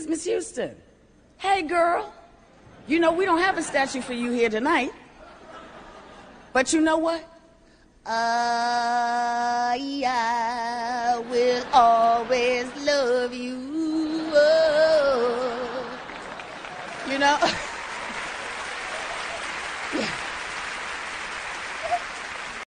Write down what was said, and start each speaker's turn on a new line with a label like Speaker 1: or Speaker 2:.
Speaker 1: is Miss Houston. Hey, girl. You know, we don't have a statue for you here tonight. But you know what? I, I will always love you. Oh. You know? yeah.